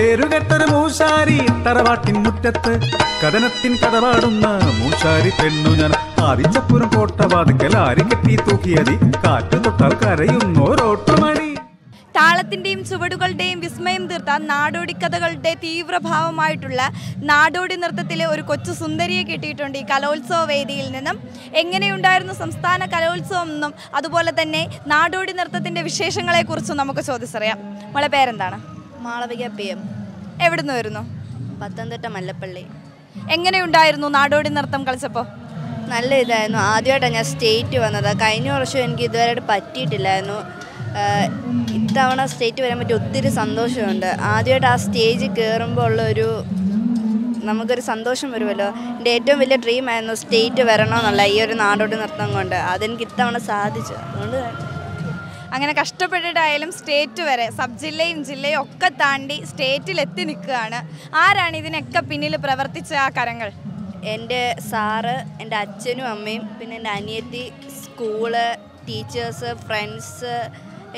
പേരുകെട്ടൊരു മൂശാരി തറവാട്ടിൻ മുറ്റത്ത്. കഥനത്തിൻ കഥവാടുന്ന മൂശാരി പെണ്ണു ഞാൻ ആദിച്ചപ്പുരം കോട്ടവാതുക്കൽ ആരി കെട്ടി തൂക്കിയതി. കാറ്റ് തൊട്ടാൽ കരയുന്നോരോട്ടുമണി താളത്തിന്റെയും ചുവടുകളുടെയും വിസ്മയം തീർത്ത നാടോടി കഥകളുടെ തീവ്രഭാവമായിട്ടുള്ള നാടോടി നൃത്തത്തിലെ ഒരു കൊച്ചു സുന്ദരിയെ കിട്ടിയിട്ടുണ്ട് ഈ കലോത്സവ വേദിയിൽ നിന്നും. എങ്ങനെയുണ്ടായിരുന്നു സംസ്ഥാന കലോത്സവം എന്നും അതുപോലെ തന്നെ നാടോടി നൃത്തത്തിന്റെ വിശേഷങ്ങളെക്കുറിച്ചും നമുക്ക് ചോദിച്ചറിയാം. നമ്മളെ പേരെന്താണ്? Malavika P M. എവിടുന്ന് വരുന്നു? പത്തനംതിട്ട മല്ലപ്പള്ളി. എങ്ങനെയുണ്ടായിരുന്നു നാടോടി നൃത്തം കളിച്ചപ്പോൾ നല്ല ഇതായിരുന്നു. ആദ്യമായിട്ടാണ് ഞാൻ സ്റ്റേറ്റ് വന്നത്. കഴിഞ്ഞ വർഷം എനിക്ക് ഇതുവരെയായിട്ട് പറ്റിയിട്ടില്ലായിരുന്നു. ഇത്തവണ സ്റ്റേറ്റ് വരാൻ പറ്റി ഒത്തിരി സന്തോഷമുണ്ട്. ആദ്യമായിട്ട് ആ സ്റ്റേജ് കയറുമ്പോൾ ഉള്ള ഒരു നമുക്കൊരു സന്തോഷം വരുമല്ലോ. എന്റെ ഏറ്റവും വലിയ ഡ്രീം ആയിരുന്നു സ്റ്റേറ്റ് വരണമെന്നുള്ള ഈ ഒരു നാടോടി നൃത്തം കൊണ്ട്. അതെനിക്ക് ഇത്തവണ സാധിച്ചു. അതുകൊണ്ട് അങ്ങനെ കഷ്ടപ്പെട്ടിട്ടായാലും സ്റ്റേറ്റ് വരെ സബ് ജില്ലയും ജില്ലയും ഒക്കെ താണ്ടി സ്റ്റേറ്റിൽ എത്തി നിൽക്കുകയാണ്. ആരാണ് ഇതിനൊക്കെ പിന്നിൽ പ്രവർത്തിച്ച ആ കരങ്ങൾ? എന്റെ സാറ് എന്റെ അച്ഛനും അമ്മയും പിന്നെ എന്റെ അനിയത്തി സ്കൂൾ ടീച്ചേഴ്സ് ഫ്രണ്ട്സ്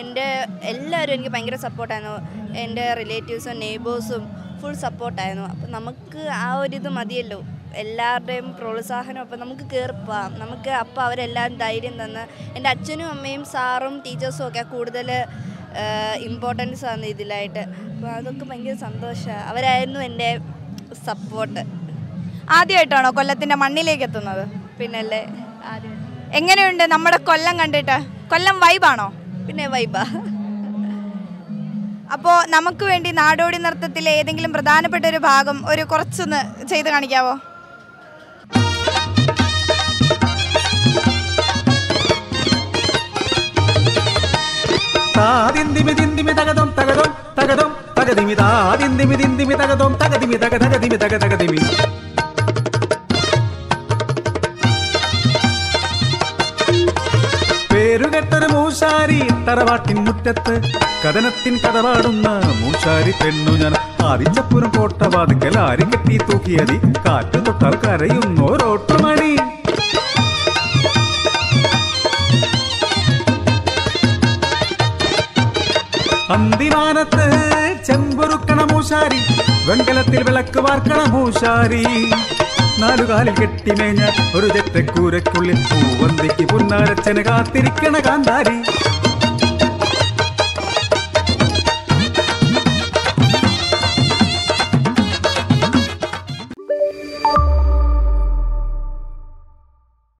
എന്റെ എല്ലാവരും എനിക്ക് ഭയങ്കര സപ്പോർട്ടായിരുന്നു എന്റെ റിലേറ്റീവ്സും നെയ്ബേഴ്സും ഫുൾ സപ്പോർട്ടായിരുന്നു അപ്പം നമുക്ക് ആ ഒരു ഇത് മതിയല്ലോ. എല്ലാവരുടെയും പ്രോത്സാഹനം അപ്പം നമുക്ക് കയറിപ്പോവാം നമുക്ക് അപ്പം അവരെല്ലാം ധൈര്യം തന്ന് എന്റെ അച്ഛനും അമ്മയും സാറും ടീച്ചേഴ്സും ഒക്കെ കൂടുതൽ ഇമ്പോർട്ടൻസ് ആണ് ഇതിലായിട്ട്. അപ്പോൾ അതൊക്കെ ഭയങ്കര സന്തോഷമാണ് അവരായിരുന്നു എന്റെ സപ്പോർട്ട് ആദ്യമായിട്ടാണോ കൊല്ലത്തിന്റെ മണ്ണിലേക്ക് എത്തുന്നത്? പിന്നല്ലേ ആദ്യം. എങ്ങനെയുണ്ട് നമ്മുടെ കൊല്ലം കണ്ടിട്ട്? കൊല്ലം വൈബാണോ പിന്നെ വൈബാ അപ്പോൾ നമുക്ക് വേണ്ടി നാടോടി നൃത്തത്തിലെ ഏതെങ്കിലും പ്രധാനപ്പെട്ട ഒരു ഭാഗം ഒരു കുറച്ചൊന്ന് ചെയ്ത് കാണിക്കാവോ? തകതിമി താതിന്തിമി തിന്തിമി തകതം തകതിമി തക തകതിമി తగ തകതിമി പേരുകെട്ടൊരു മൂശാരി തറവാട്ടിൻ മുറ്റത്ത്. കഥനത്തിൻ കഥ പാടുന്ന മൂശാരി പെണ്ണു ഞാൻ. ആദിച്ചപ്പുരം കോട്ടവാതുക്കൽ ആരി കെട്ടി തൂക്കിയതി. കാറ്റ് തൊട്ടാൽ കരയുന്നോരോട്ടുമണി അന്തിമാനത്ത് ചെമ്പുറുക്കണ മൂശാരി വെങ്കലത്തിൽ വിളക്ക് വാർക്കണ മൂശാരി. നാലുകാലിൽ കെട്ടിമേഞ്ഞ ഒരു ജത്തക്കൂരക്കുള്ളിൽ പൂവന്തിക്ക് പുന്നാരച്ചന് കാത്തിരിക്കണ കാന്താരി.